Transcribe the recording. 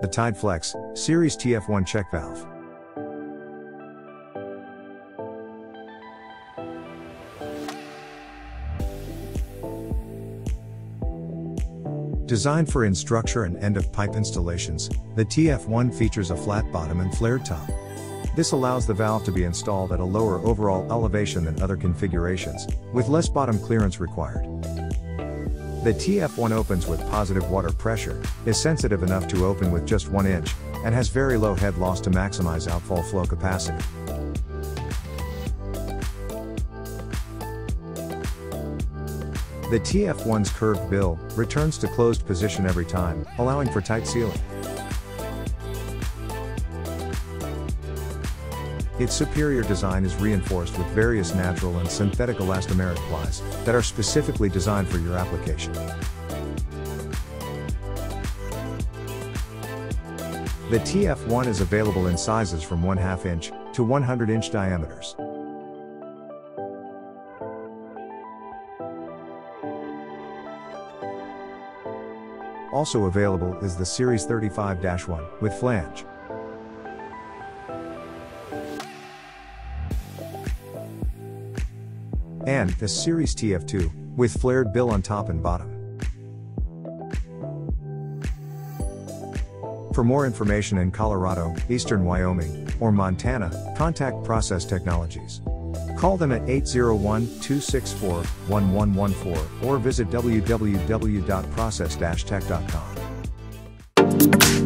The Tideflex Series TF1 check valve. Designed for in-structure and end-of-pipe installations, the TF1 features a flat bottom and flared top. This allows the valve to be installed at a lower overall elevation than other configurations, with less bottom clearance required. The TF1 opens with positive water pressure, is sensitive enough to open with just 1 inch, and has very low head loss to maximize outfall flow capacity. The TF1's curved bill returns to closed position every time, allowing for tight sealing. Its superior design is reinforced with various natural and synthetic elastomeric plies that are specifically designed for your application. The TF1 is available in sizes from 1 2 inch to 100 inch diameters. Also available is the Series 35-1 with flange. And the Series TF2 with flared bill on top and bottom. For more information in Colorado, Eastern Wyoming, or Montana, contact Process Technologies. Call them at 801 264 1114 or visit www.process-tech.com.